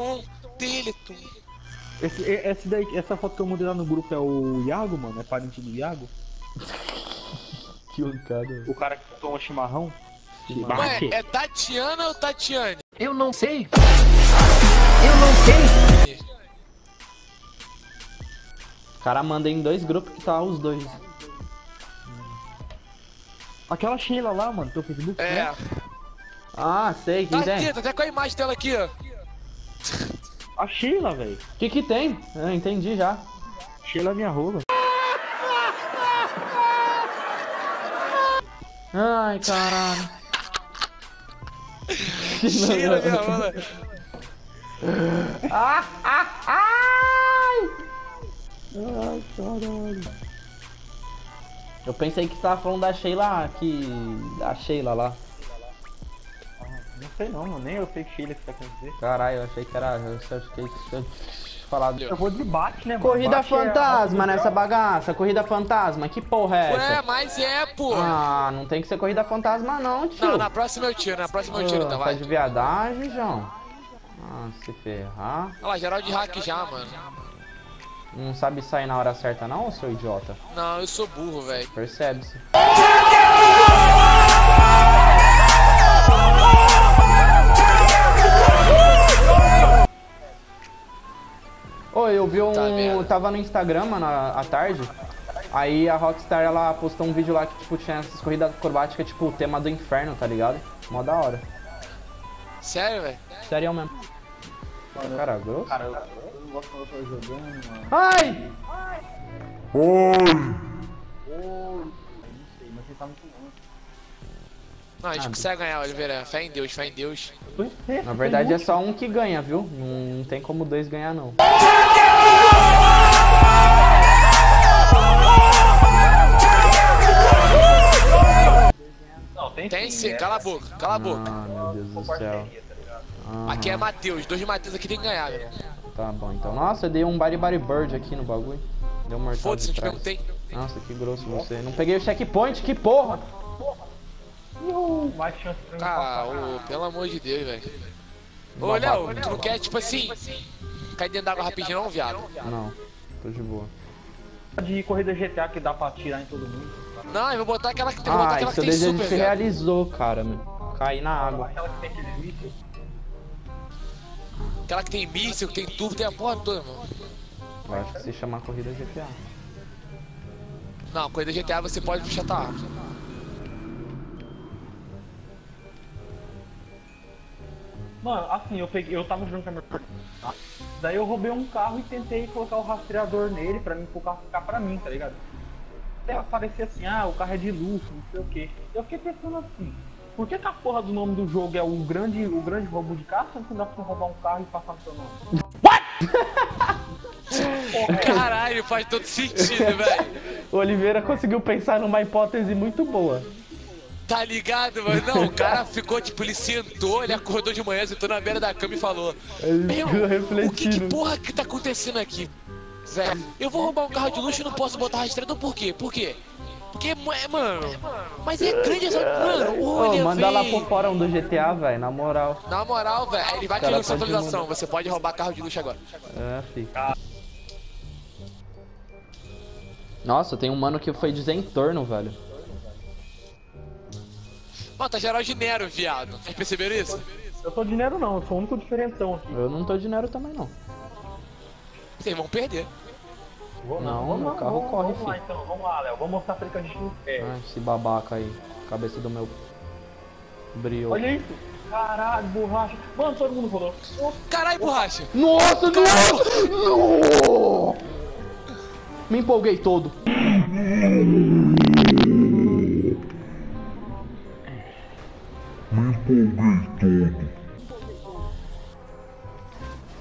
Teleton. Teleton. Esse, esse daí, essa foto que eu mandei lá no grupo é o Iago, mano? É parente do Iago? Que mancada. O cara que toma chimarrão? Ué, é Tatiana ou Tatiane? Eu não sei. Eu não sei. O cara manda em dois grupos que tá os dois. Aquela Sheila lá, mano, teu Facebook, É. né? Ah, sei, Tá quem aqui, tem? tá até com a imagem dela aqui, ó. A Sheila, velho. O que que tem? Eu entendi já. Sheila é minha rola. Ai, caralho. Tira minha rola. Ah, ah, ai! Ai, caralho. Eu pensei que você tava falando da Sheila, que... Da Sheila lá. Não sei não, mano. Nem eu sei que Sheila que tá querendo dizer. Caralho, eu achei que era... Eu achei que tinha falado... Eu vou de bate, né, mano? Corrida Bate é fantasma nessa bagaça, corrida fantasma, que porra é Ué, essa? mas é, pô. Ah, não tem que ser corrida fantasma não, tio. Não, na próxima eu tiro, na próxima eu tiro, Ah, então tá vai. de viadagem, João. Ah, se ferrar. Olha lá, geral de hack já, mano. Não sabe sair na hora certa não, seu idiota? Não, eu sou burro, velho. Percebe-se. Vi um. Tá merda. tava no Instagram, mano, à tarde. Aí a Rockstar ela postou um vídeo lá que tipo tinha essas corridas acrobáticas, tipo, o tema do inferno, tá ligado? Mó da hora. Sério, velho? Sério mesmo. Cara, grosso. Cara, eu, eu não gosto quando eu tô jogando, mano. Ai! Não sei, mas ele tá muito longe. Não, a gente Ah, consegue ganhar, Oliveira. Fé em Deus, fé em Deus. Na verdade é só um que ganha, viu? Não, não tem como dois ganhar não. Não, tem Tem sim, sim, é. cala a boca, cala a boca. Ah, meu Deus do céu. Tá Aqui é Matheus, dois de Matheus aqui tem que ganhar, velho. Tá bom, então. Nossa, eu dei um body body bird aqui no bagulho. Deu um mortal Foda-se, eu te perguntei. Nossa, que grosso você. Não peguei o checkpoint, que porra! Uhul, Mais chance pra mim Ah, ô, pelo amor de Deus, velho. Ô, Léo, tu não quer, tipo assim, cair dentro d'água rapidinho não, viado? Não, tô de boa. De corrida GTA que dá pra atirar em todo mundo. Não, eu vou botar aquela que tem, vou botar Ah, aquela que seu tem desejo super, realizou, cara, meu. Caí na água. Aquela que tem míssil. Aquela que tem míssil, que tem turbo, tem a porra toda, mano. Eu acho que se chama corrida GTA. Não, corrida GTA você pode puxar tua arma. Mano, assim, eu peguei, eu tava jogando com a minha tá? Daí eu roubei um carro e tentei colocar o rastreador nele pra mim pro carro ficar pra mim, tá ligado? Até aparecia assim, ah, o carro é de luxo, não sei o que. Eu fiquei pensando assim, por que, que a porra do nome do jogo é o grande, o grande roubo de carro, sendo que não dá pra roubar um carro e passar no seu nome? É. Caralho, faz todo sentido, velho. O Oliveira conseguiu pensar numa hipótese muito boa. Tá ligado, mano? Não, o cara ficou, tipo, ele sentou, ele acordou de manhã, sentou na beira da cama e falou: Meu, o que, que porra que tá acontecendo aqui? Zé, eu vou roubar um carro de luxo e não posso botar rastreador por quê? Por quê? Porque, é, mano, mas é grande essa. Mano, Ô, olha, manda lá véi. pro fórum do GTA, velho, na moral. Na moral, velho, ele vai essa pode atualização. Você pode roubar carro de luxo agora. É, fi. Nossa, tem um mano que foi desentorno, velho. Mano, tá geral de Nero, viado. Vocês perceberam isso? Eu tô de dinheiro não, eu sou o único diferentão aqui. Eu não tô de dinheiro também, não. Vocês vão perder. Vamos, Não, vamos, meu lá, carro vamos, corre, Vamos lá filho. então, vamos lá, Léo. Vamos mostrar pra ele que a gente não quer. Ah, esse babaca aí. Cabeça do meu. Brio. Olha isso. Caralho, borracha. Mano, todo mundo rolou. Caralho, borracha. Nossa, não! não! Me empolguei todo.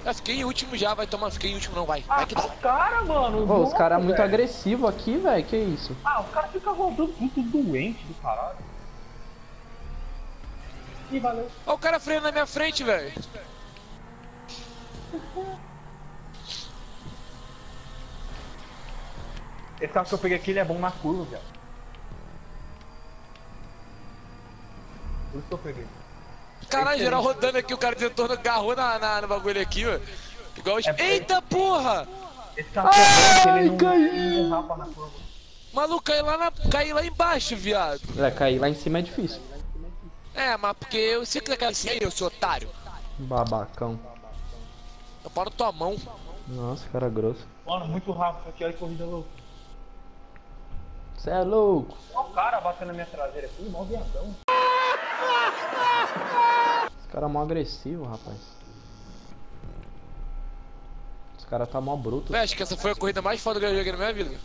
Eu fiquei em último já, vai tomar. Fiquei em último, não, vai. Vai que dá. Os caras, mano. Pô, os caras muito velho. agressivos aqui, velho. Que isso? Ah, os caras ficam rodando muito doente do caralho. Ih, valeu. Olha o cara freando na minha frente, velho. Esse carro que eu peguei aqui, ele é bom na curva, velho. Por isso que eu peguei. Caralho, geral rodando aqui, o cara de retorno agarrou na, na, no bagulho aqui, ó. Igual os... É, é- Eita porra! Esse é ele não, caiu. Maluco, cai lá, na, cai lá embaixo, viado. É, cair lá em cima é difícil. É, mas porque eu sei que daquela assim aí, eu sou otário. Babacão. Eu paro tua mão. Nossa, cara grosso. Mano, muito rápido aqui, olha que corrida louca. Você é louco. Olha o cara batendo na minha traseira aqui, mó viadão. Cara é mó agressivo, rapaz. Esse cara tá mó bruto. Véi, acho que essa foi a corrida mais foda que eu joguei na minha vida.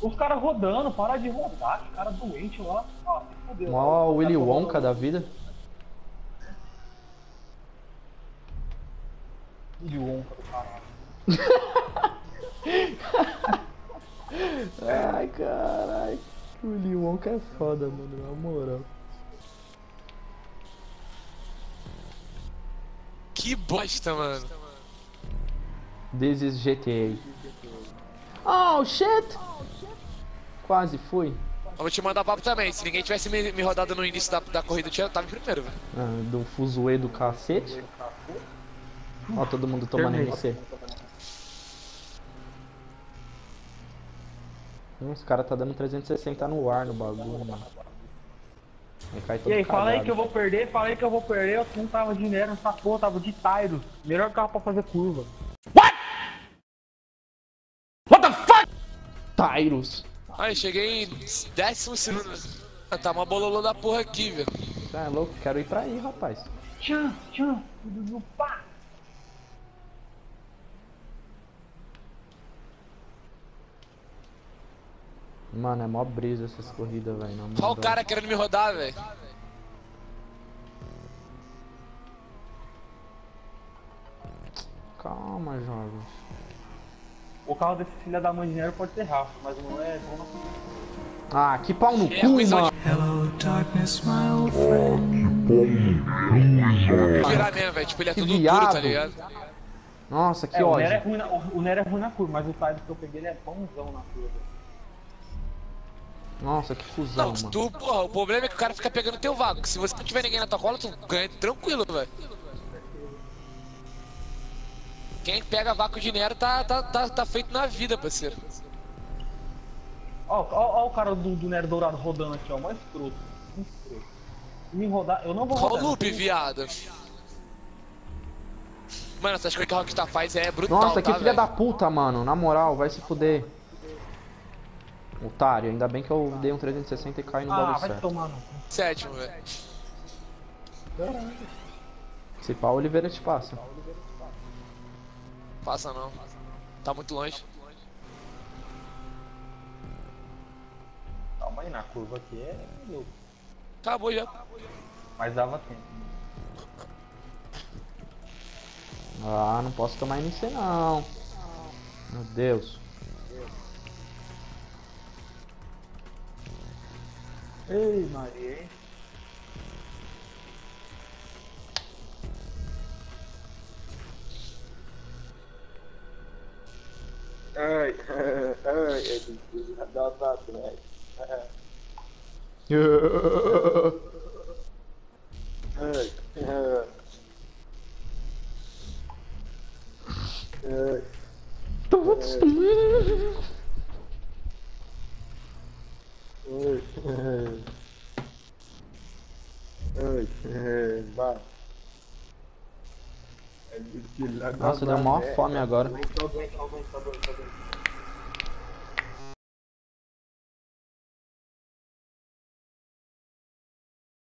Os caras rodando, para de rodar, que cara doente lá. Ah, se fudeu. Mó Willy cara Wonka da vida. Willy Wonka do caralho. Ai, caralho. O Willy Wonka é foda, mano, na moral. Que bosta, mano. This is GTA. Oh, shit! Quase fui. Eu vou te mandar papo também. Se ninguém tivesse me, me rodado no início da, da corrida, eu tinha- tava em primeiro, velho. Ah, do fuzuê do cacete. Ó, todo mundo tomando. MC. Hum, Esse cara tá dando 360 no ar no bagulho, mano. E aí, fala aí que eu vou perder, fala aí que eu vou perder, eu não tava de Nero nessa porra, tava de Tyros. Melhor carro pra fazer curva. Tyros. Aí, cheguei em décimo segundo. Ah, Tá uma bololô da porra aqui, velho. Você é louco? Quero ir pra aí, rapaz. Tchan, tchan, tudo pá. Mano, é mó brisa essas corridas, velho. na Olha o cara querendo me rodar, velho. Calma, jovem. O carro desse filho da mãe de Nero pode ser rápido, mas não é bom na Ah, que pau no É cu, mano. Hello, darkness, my old friend. Virar mesmo, velho. Tipo, ele é Que tudo duro, viado. tá ligado? Nossa, que É, o Nero é, ódio. ruim na, o, o Nero é ruim na curva, mas o Tyros que eu peguei ele é bonzão na curva. Nossa, que fusão, Não, mano. tu, porra, o problema é que o cara fica pegando teu vácuo. Se você não tiver ninguém na tua cola, tu ganha tranquilo, velho. Quem pega vácuo de Nero tá, tá, tá, tá feito na vida, parceiro. Ó, ó, ó o cara do, do Nero Dourado rodando aqui, ó, mais escroto. me rodar, eu não vou Qual o rodar. loop, viado? Mano, essas coisas que a Rockstar faz é brutal, Nossa, que tá, filha velho? da puta, mano. Na moral, vai se fuder. Otário, ainda bem que eu dei um 360 e caí no Ah, bagulho vai certo. tomar no. Sétimo, velho. Se pá, o Oliveira te passa. Passa não. Tá muito longe. Calma aí, na curva aqui é louco. Acabou já. Mas dava tempo. Ah, não posso tomar MC não. Meu Deus. Ei, Maria, hein? Ai, ai, é difícil, dá pra trás. Ai, ai. Ai. Ai, ai. Ai, ai, vai. É de filha da Nossa, deu maior mãe. fome agora. Aguenta, aguenta, aguenta, aguenta, aguenta.